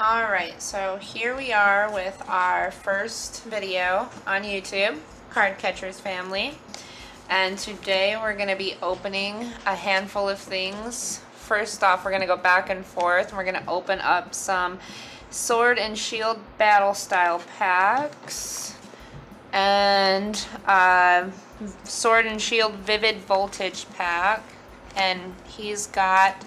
Alright, so here we are with our first video on YouTube, Card Catchers Family. And today we're going to be opening a handful of things. First off, we're going to go back and forth. And We're going to open up some Sword and Shield Battle Style packs. And uh, Sword and Shield Vivid Voltage pack. And he's got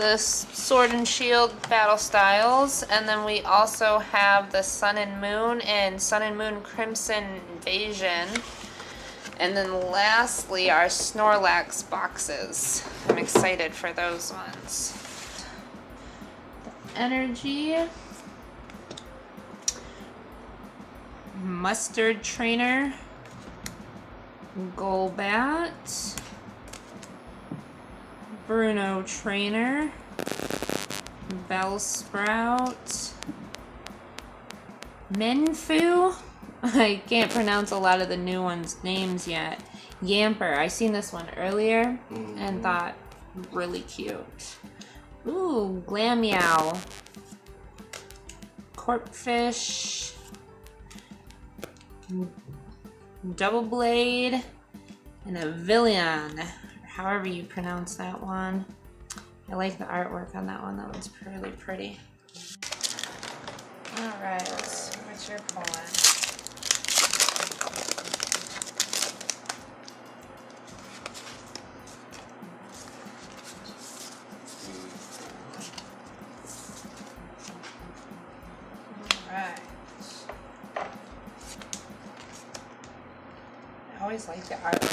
the Sword and Shield Battle Styles, and then we also have the Sun and Moon and Sun and Moon Crimson Invasion. And then lastly, our Snorlax boxes. I'm excited for those ones. The energy. Mustard Trainer. Golbat. Bruno Trainer, Bellsprout, Mienfoo. I can't pronounce a lot of the new ones' names yet. Yamper. I seen this one earlier mm-hmm. and thought really cute. Ooh, Glameow. Corphish. Doublade. And a however you pronounce that one. I like the artwork on that one. That one's really pretty. All right, what's your pulling? I always like the yeah,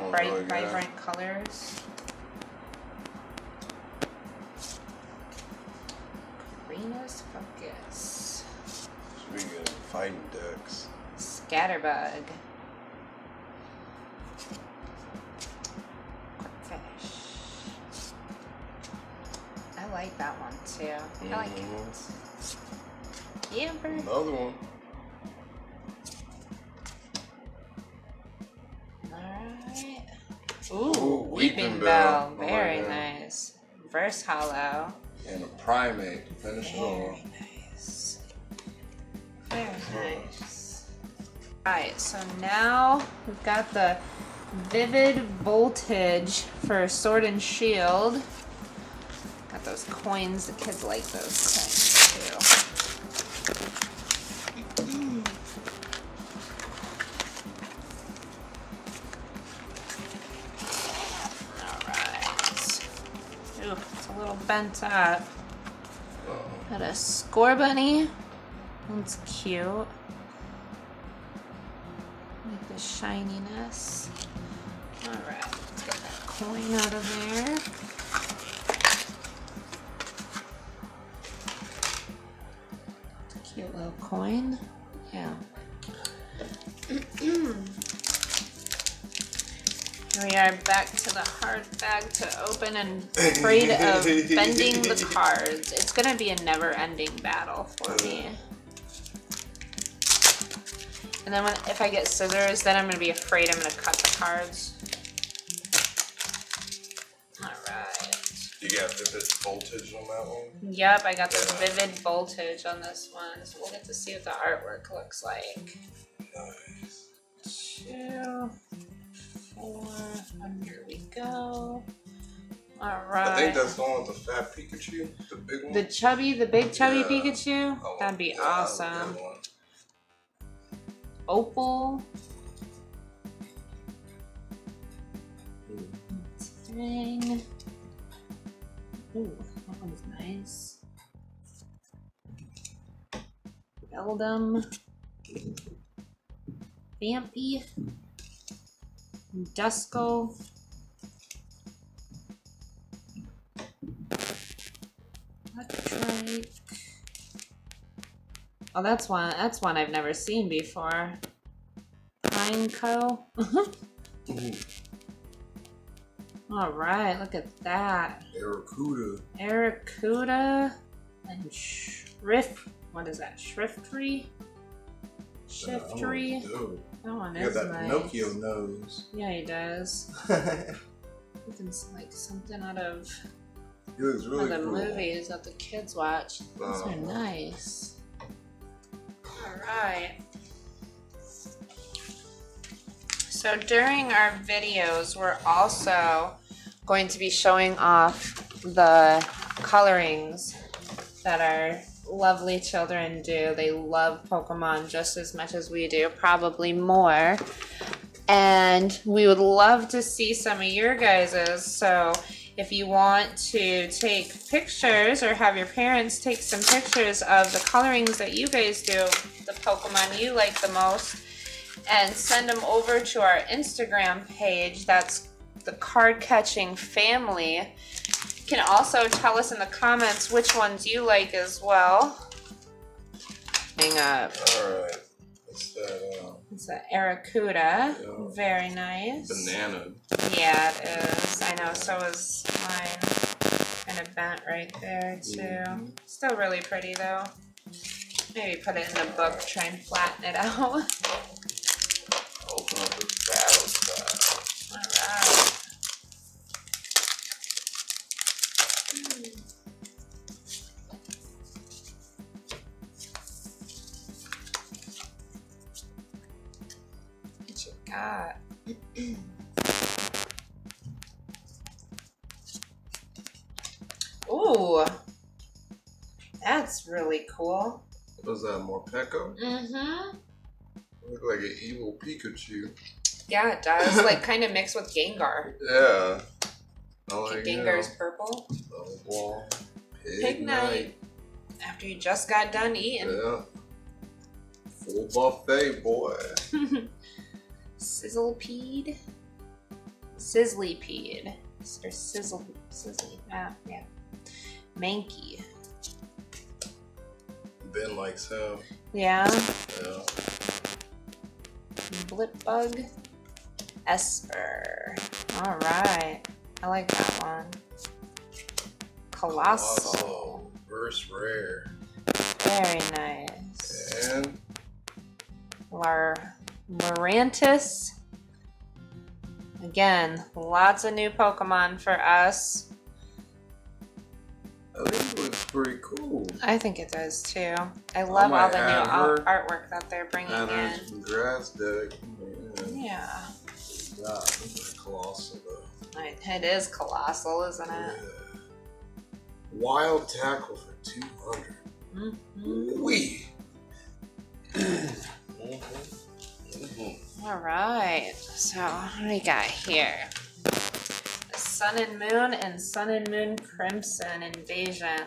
that bright, really vibrant colors. Greenest focus. Speaking of fighting decks. Scatterbug. Finish. I like that one too. Mm -hmm. I like mm-hmm. it. Yeah, Another one. Bell. Bell. Very oh, nice. Verse Hollow. And a Primate to finish Very it off. nice. Very nice. Alright, so now we've got the Vivid Voltage for Sword and Shield. Got those coins. The kids like those coins bent up. Got a Scorbunny. That's cute. Like the shininess. Alright, let's get that coin out of there. Cute little coin. Yeah. We are back to the hard bag to open and afraid of bending the cards. It's gonna be a never-ending battle for me. And then when, if I get scissors, then I'm gonna be afraid I'm gonna cut the cards. Alright. You got vivid voltage on that one? Yep, I got the vivid voltage on this one. So we'll get to see what the artwork looks like. Nice. Two Here we go. All right. I think that's the one with the fat Pikachu, the big one. The chubby, the big chubby yeah. Pikachu. Oh, That'd be yeah, awesome. Opal. Dang. Ooh, that one's nice. Beldum. Vampy. Duskull. Electrike. Oh, that's one. That's one I've never seen before. Pineco. All right, look at that. Arrokuda. Arrokuda and Shrift. What is that? Shriftry. Shiftry. That one is that nice. Pinocchio nose. Yeah, he does. Looking like something out of looks really the cool. movies that the kids watch. Those are Uh, nice. All right. So during our videos, we're also going to be showing off the colorings that our lovely children do. They love Pokemon just as much as we do, probably more. And we would love to see some of your guys's. So if you want to take pictures or have your parents take some pictures of the colorings that you guys do, the Pokemon you like the most, and send them over to our Instagram page. That's the card catching family. You can also tell us in the comments which ones you like as well. Hang up. Alright. What's that? Um, It's an Arrokuda. Yeah. Very nice. banana. Yeah, it is. I know, so is mine. Kind of bent right there, too. Mhm. Still really pretty, though. Maybe put it in the book, try and flatten it out. Ooh, that's really cool. What's that? Morpeko? Mm-hmm. Look like an evil Pikachu. Yeah, it does. like kind of mixed with Gengar. Yeah. I like Gengar's yeah. purple. Double ball. Pig, Pig night. After you just got done eating. Yeah. Full buffet, boy. Sizzlipede. Sizzlypede. Or sizzle sizzly. Ah, yeah. Mankey. Ben likes him. Yeah. Yeah. Blipbug. Esper. Alright. I like that one. Coalossal. Coalossal. Verse rare. Very nice. And Lar Lurantis. Again, lots of new Pokemon for us. I think it looks pretty cool. I think it does too. I love all might the new add her. artwork that they're bringing And in. some grass deck. Yeah. Yeah, God, that's colossal though. I- it is colossal, isn't it? Yeah. Wild tackle for 200. Mhm. All right. So what do we got here? Sun and Moon and Sun and Moon Crimson Invasion.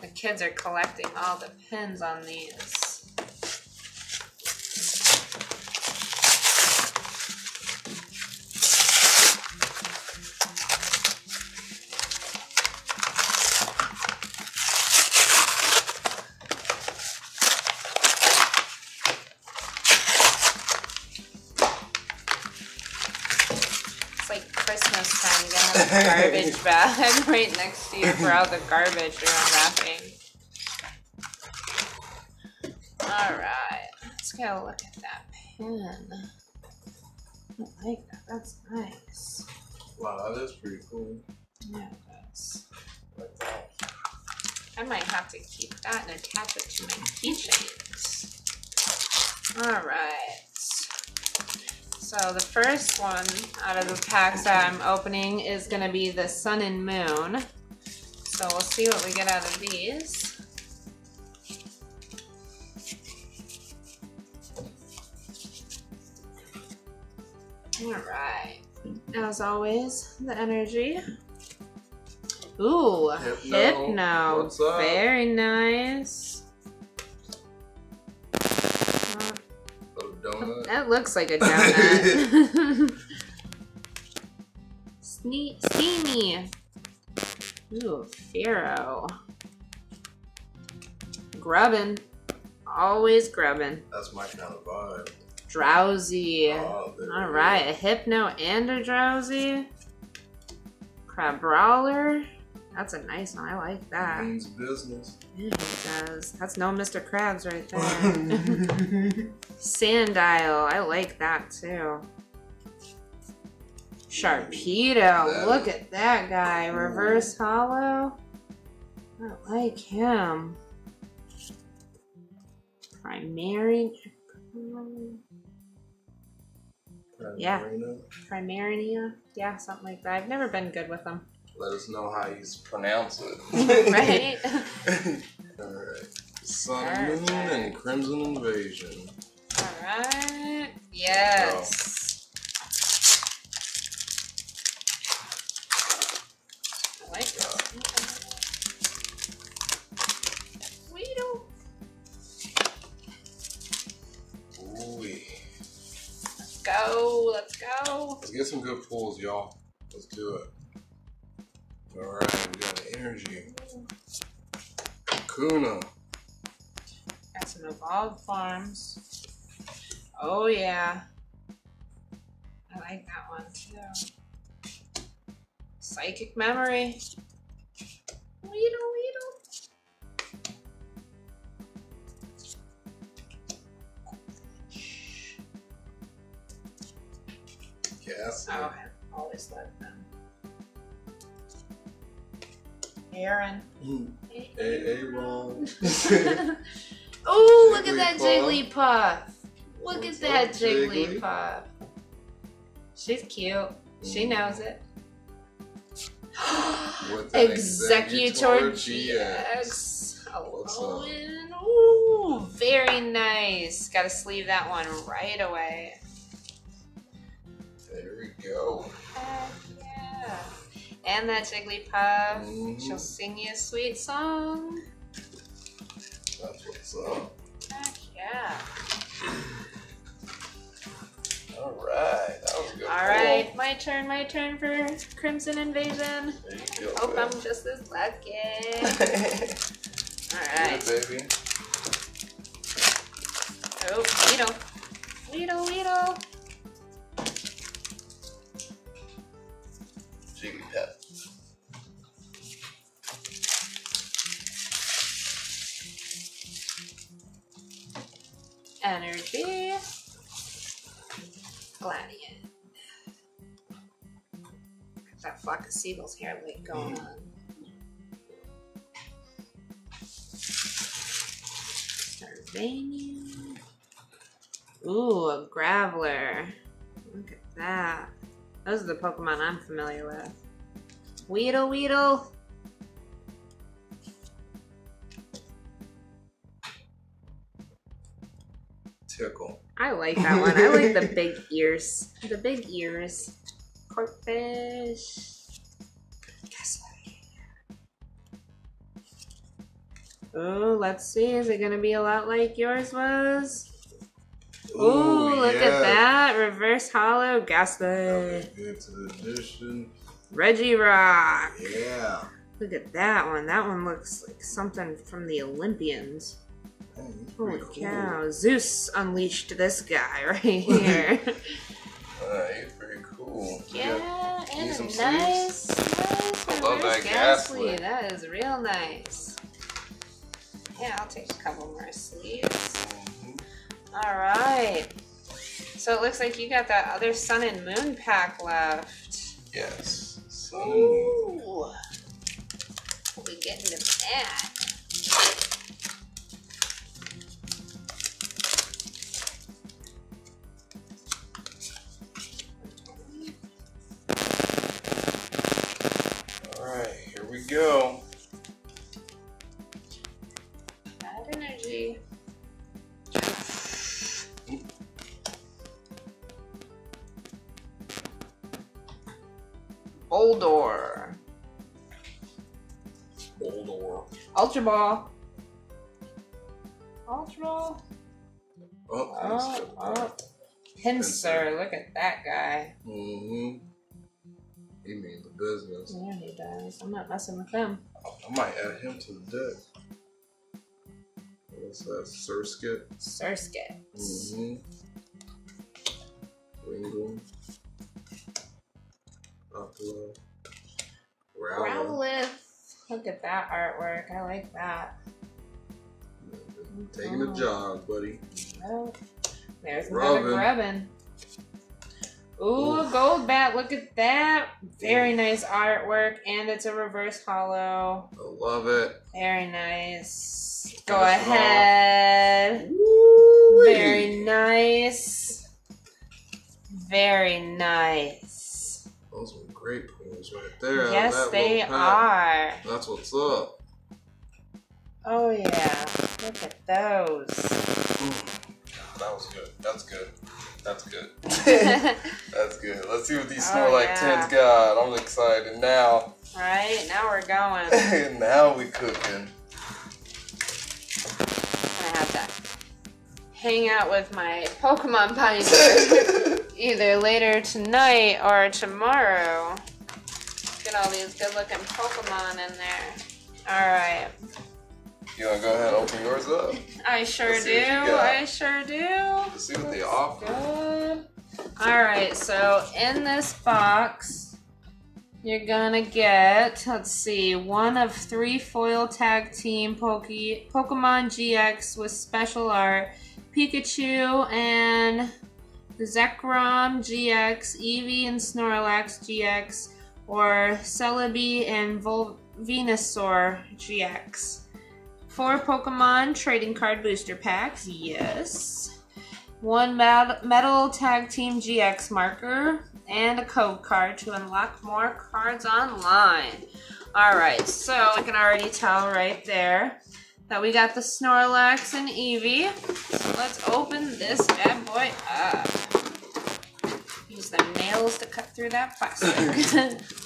The kids are collecting all the pins on these. Garbage bag right next to you for all the garbage you're unwrapping. Alright, let's go look at that pen. I like that. That's nice. Wow, that is pretty cool. Yeah, it does. I might have to keep that and attach it to my keychains. Alright. So the first one out of the packs that I'm opening is gonna be the Sun and Moon. So we'll see what we get out of these. Alright. As always, the energy. Ooh, Hypno. Hypno. Very nice. That looks like a donut. Sne- steamy. Ooh, Fearow. Grubbin. Always grubbin. That's my kind of vibe. Drowzee. Oh, All a is. hypno and a Drowzee. Crab brawler. That's a nice one. I like that. Means business. Yeah, he does. That's no Mr. Krabs right there. Sandile. I like that too. Sharpedo. Look at that guy. Reverse hollow. I like him. Primary. Yeah. Primarina. Yeah, something like that. I've never been good with them. Let us know how you pronounce it. right? Alright. Sun and Moon and Crimson Invasion. Alright. Yes. I like this. Weedle. Ooh. Let's go. Let's go. Let's get some good pulls, y'all. Let's do it. Alright, we got energy. Kuna. Got some evolved farms. Oh yeah. I like that one too. Psychic memory. Weedle weedle. Gas. Oh, I always love Aaron. Hey, wrong. oh, look at that Jigglypuff. Look What's at that? Jigglypuff. She's cute. She Mm. knows it. Exeggutor GX. Oh, ooh, very nice. Gotta sleeve that one right away. There we go. And that Jigglypuff. Mhm. She'll sing you a sweet song. That's what's up. Heck yeah. Alright, that was good. All right, my turn. My turn for Crimson Invasion. There you go. Hope I'm just as lucky. All Yeah, right. baby. Oh, Weedle. Weedle, Weedle. Flock seagulls hair like going on. Mm-hmm. Starvanian. Ooh, a Graveler. Look at that. Those are the Pokemon I'm familiar with. Weedle, Weedle. Tickle. I like that one. I like the big ears. The big ears. Corphish. Oh, let's see. Is it gonna be a lot like yours was? Ooh, look at that. Reverse hollow That Gastly. was good to the addition. Regirock. Yeah. Look at that one. That one looks like something from the Olympians. He's Holy cool. cow. Zeus unleashed this guy right here. He's pretty cool. Yeah, and a nice, nice I love that Gastly. That is real nice. Yeah, I'll take a couple more sleeves. All right. So it looks like you got that other sun and moon pack left. Yes. Sun and moon. Ooh. We get into that. Ball. Ultra Ball. Oh, Oh, oh. Pinsir. Look at that guy. Mm-hmm. He means the business. Yeah, he does. I'm not messing with him. I might add him to the deck. What's that? Surskit? Surskit. Mm-hmm. I like that. Taking a oh. jog, buddy. Oh, there's another Grubbin. Ooh, Golbat. Look at that. Very nice artwork, and it's a reverse hollow. I love it. Very nice. Go ahead. Very nice. Very nice. Those are great pulls right there. yes, they are. That's what's up. Oh, yeah. Look at those. Mm. That was good. That's good. That's good. That's good. Let's see what these Oh, Snorlax yeah. tins got. I'm excited now. right, now we're going. now we cooking. I have to hang out with my Pokemon binder either later tonight or tomorrow. Get all these good looking Pokemon in there. Alright. You wanna go ahead and open yours up? I sure do. see what you got. I sure do. Let's see what they offer. Good. Alright, so in this box, you're gonna get, let's see, one of three foil tag team Poke- Pokemon GX with special art Pikachu and Zekrom GX, Eevee and Snorlax GX, or Celebi and Vol- Venusaur GX. Four Pokemon trading card booster packs, yes. One met- Metal Tag Team GX marker, and a code card to unlock more cards online. Alright, so I can already tell right there that we got the Snorlax and Eevee. So let's open this bad boy up. Use the nails to cut through that plastic.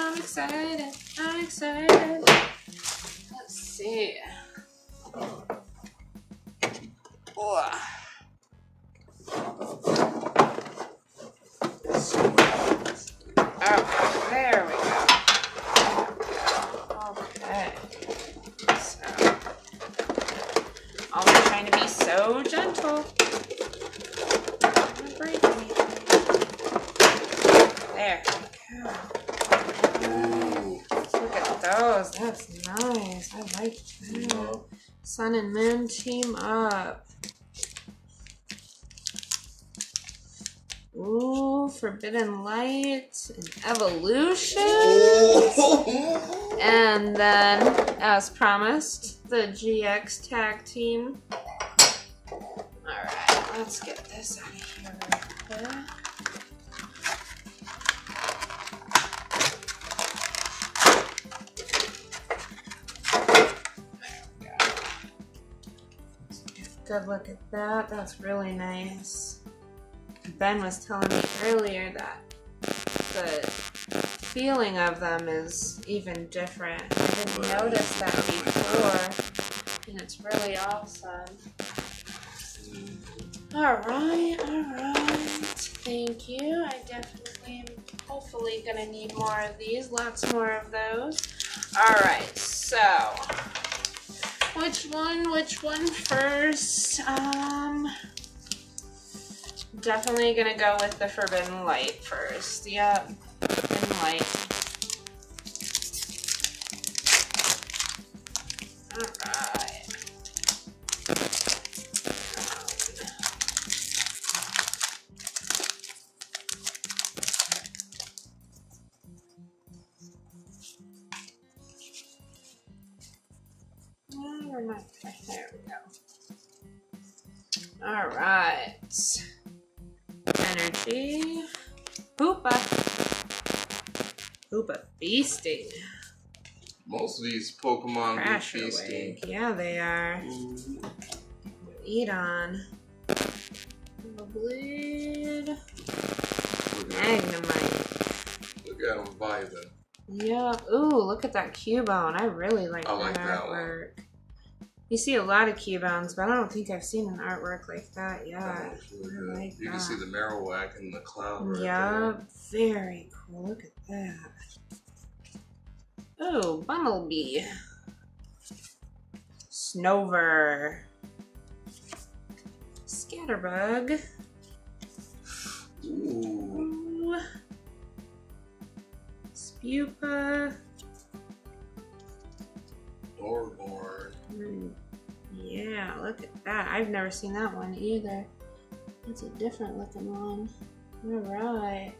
I'm excited. I'm excited. Let's see. Forbidden Light and Evolution. Oh. And then, as promised, the GX tag team. Alright, let's get this out of here real quick. Good look at that. That's really nice. Ben was telling me earlier that the feeling of them is even different. I didn't notice that before, and it's really awesome. Alright, alright. Thank you. I definitely am hopefully gonna need more of these. Lots more of those. Alright, so which one? Which one first? Um, definitely gonna go with the Forbidden Light first. Yep, Forbidden Light. Alright. There we go. Alright. Energy. Hoopa. Hoopa feasting. Most of these Pokemon Crash feasting. awake. Yeah, they are. Eat on. Bleed. Look at 'em. Magnemite. Look at them vibing. Yeah. Ooh, look at that Cubone. I really like I that like that one. artwork. You see a lot of Cubones, but I don't think I've seen an artwork like that yet. That really like you can see the Marowak in the cloud right yeah, very cool. Look at that. Oh, Bumblebee. Snover. Scatterbug. Ooh. Ooh. Spewpa. Dorborn. Yeah, look at that. I've never seen that one either. It's a different looking one. Alright.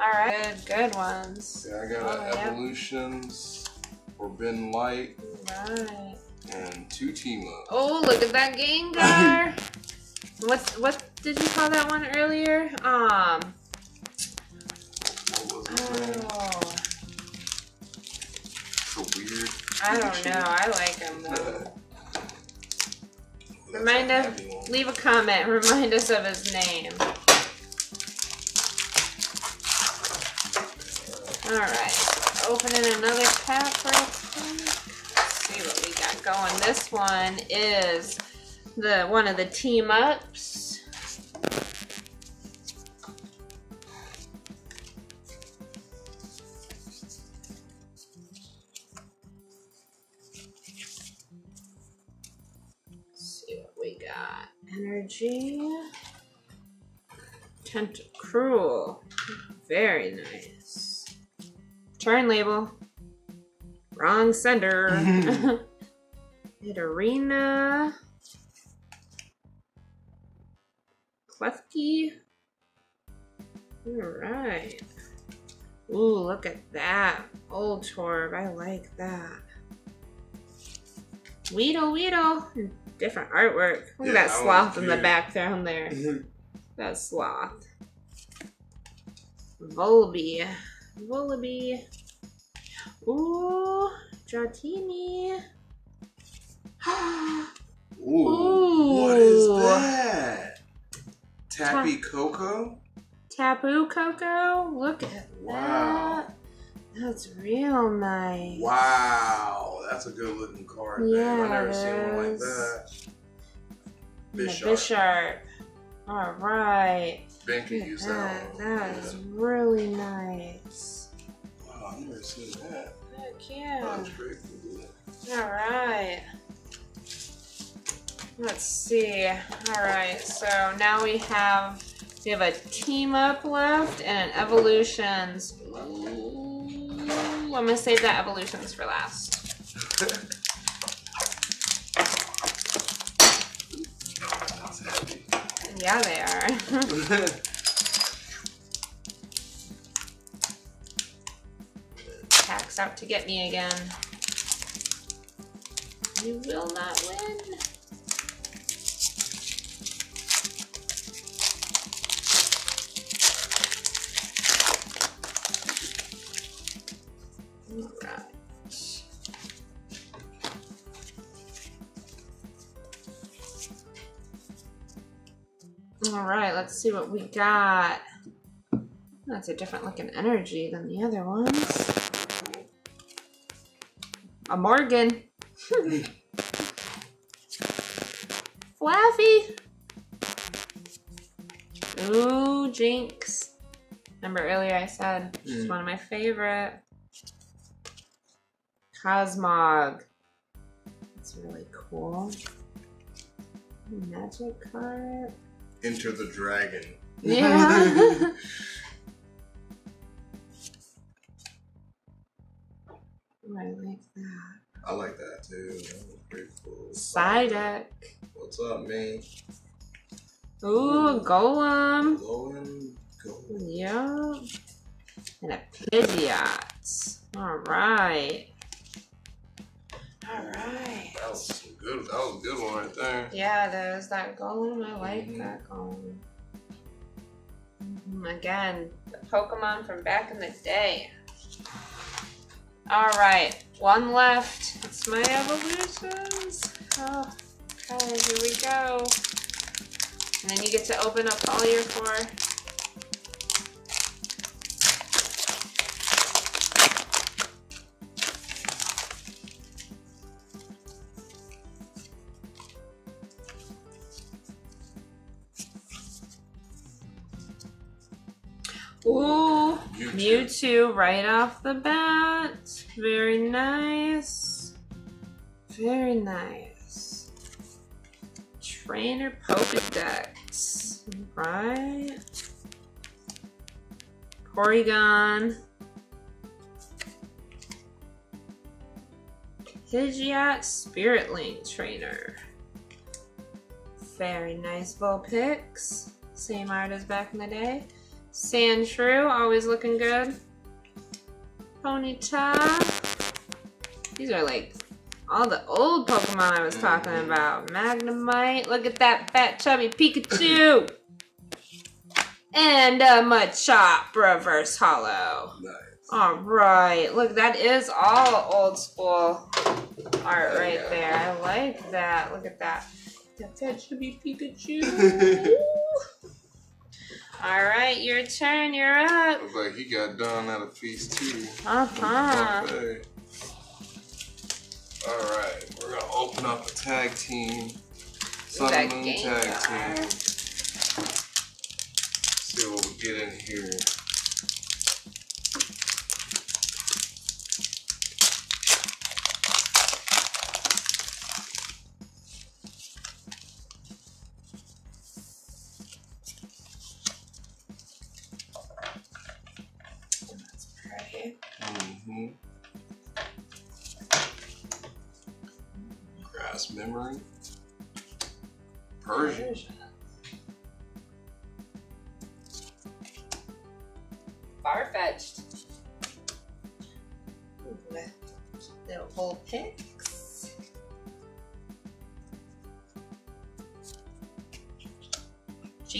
Alright, good, good ones. Yeah, I got Oh, yeah. Evolutions, Forbidden Light, Right. and two team ups. Oh, look at that Gengar! What's what did you call that one earlier? Um. I don't know. I like him though. Remind us. Leave a comment. Remind us of his name. All right. Opening another pack real quick. Let's see what we got going. This one is the one of the team ups. Energy. Tentacruel. Very nice. Turn label. Wrong sender. Hit arena. Klefki. Alright. Ooh, look at that. Old Torb. I like that. Weedle Weedle. Different artwork. Look Yeah, at that sloth in the background there. Mm-hmm. That sloth. Volby. Volby. Ooh, Dratini. Ooh, what is that? Tappy Coco? Tapu Koko. Look at Wow. that. That's real nice. Wow, that's a good looking card. Yeah, I never seen one like that. Bisharp. Bisharp. All right. Ben can use at that. that. That is really nice. Wow, I've never seen that. Heck yeah. That's pretty cool. All right. Let's see. All right. So now we have we have a team up left and an evolutions. Ooh, I'm gonna save that evolutions for last. Yeah, they are. Pack's out to get me again. You will not win. Alright, let's see what we got. That's a different looking energy than the other ones. A Morgan. Flaaffy. Ooh, Jynx. Remember earlier I said she's Mm. one of my favorite. Cosmog. That's really cool. Magic card. Enter the dragon. Yeah. Ooh, I like that. I like that too. That was pretty cool. Psyduck. What's up, man? Ooh, Golem. Glowing, glowing. Yep. And a Pidgeot. Alright. Alright. Yeah, there's that Golem. I like Mhm. that Golem. Mhm, Again, the Pokemon from back in the day. Alright, one left. It's my evolutions. Oh, okay, here we go. And then you get to open up all your four. Mewtwo. Mewtwo right off the bat. Very nice. Very nice. Trainer Pokedex. Right. Porygon. Pidgeot Spirit Link Trainer. Very nice Vulpix. Same art as back in the day. Sandshrew, always looking good. Ponyta. These are like all the old Pokemon I was talking about. Magnemite. Look at that fat chubby Pikachu. and a Machop Reverse Hollow. Nice. All right, look, that is all old school art right there. I like that. Look at that. That fat chubby Pikachu. all right, your turn. You're up. Looks like he got done at a feast too. Uh huh. All right, we're gonna open up a tag team. Sun and Moon tag jar. team. See what we get in here.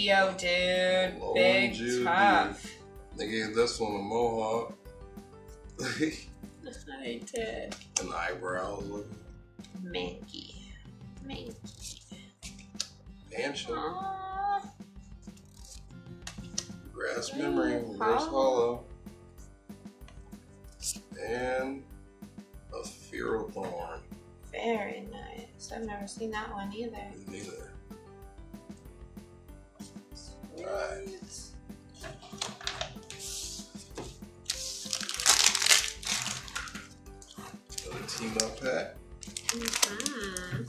Geo, dude. Lord Big Geodude. tough. They gave this one a mohawk. I did. and eyebrows looking. Mankey. Mankey. Mansion. Grass memory. Reverse hollow. hollow. And a Ferrothorn. Very nice. I've never seen that one either. Neither. Team up pack. Mhm.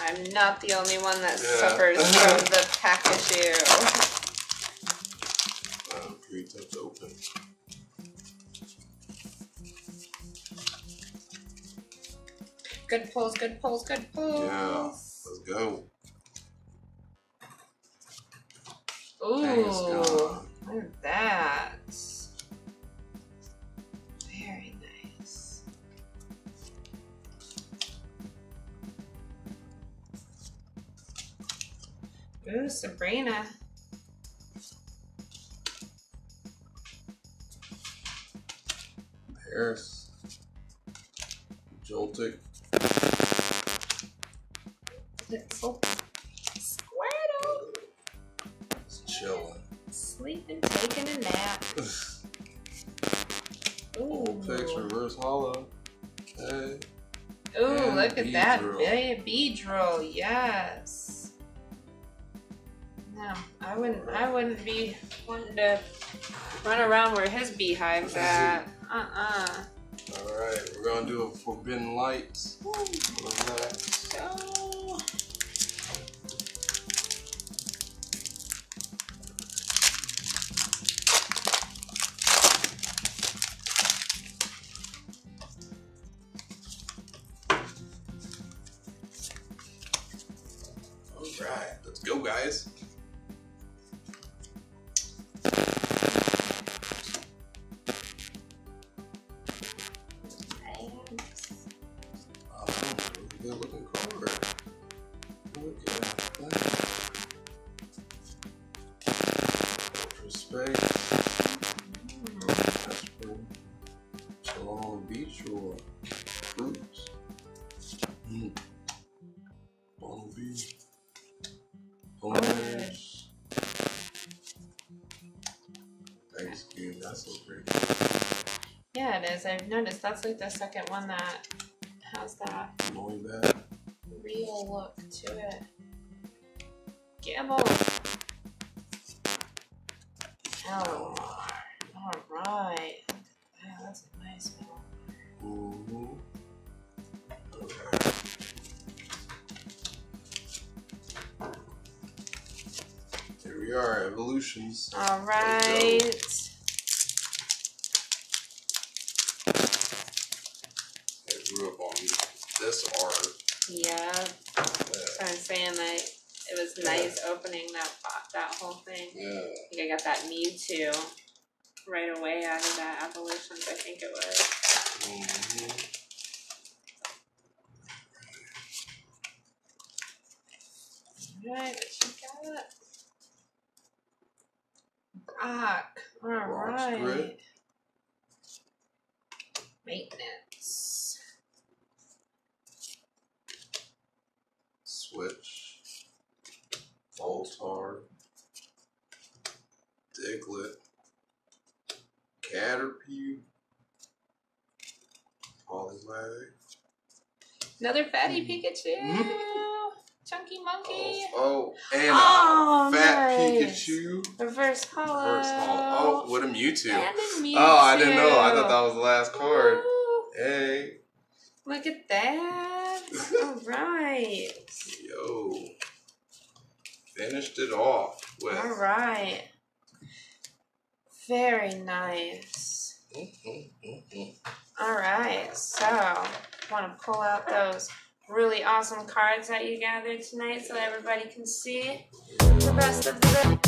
I'm not the only one that Yeah. suffers from the pack issue. Pretty tough open. Good pulls, good pulls, good pulls. Yeah. Go. Ooh, Dang, it's gone. look at that. Very nice. Ooh, Sabrina. Paras. Joltik. Look at that. Big Beedrill, yes. No, I wouldn't I wouldn't be wanting to run around where his beehive's at. Uh-uh. Alright, we're gonna do a Forbidden light. Ooh, I've noticed that's like the second one that has that real look to it. Gamble. Oh, alright. Wow, that's a nice one. Mm-hmm. Here we are, evolutions. All right. I grew up on this art. Yeah. Yeah. So I'm saying that opening that that whole thing. yeah. I think I got that Mewtwo right away out of that Evolutions, I think it was. Mhm. Alright, what you got? Rock. Rock's Alright. grit. Maintenance. Switch. Voltorb. Diglett. Caterpie. Poliwag. Another fatty Pikachu. Mhm. Chunky monkey. Oh, oh, and Oh, a fat nice. Pikachu. Reverse holo. Reverse holo. Oh, what a Mewtwo. And a Mewtwo. Oh, I didn't know. I thought that was the last card. Ooh, Hey, look at that. Alright. yo. Finished it off with. Alright. Very nice. Mm. Alright, so want to pull out those really awesome cards that you gathered tonight so everybody can see the rest of the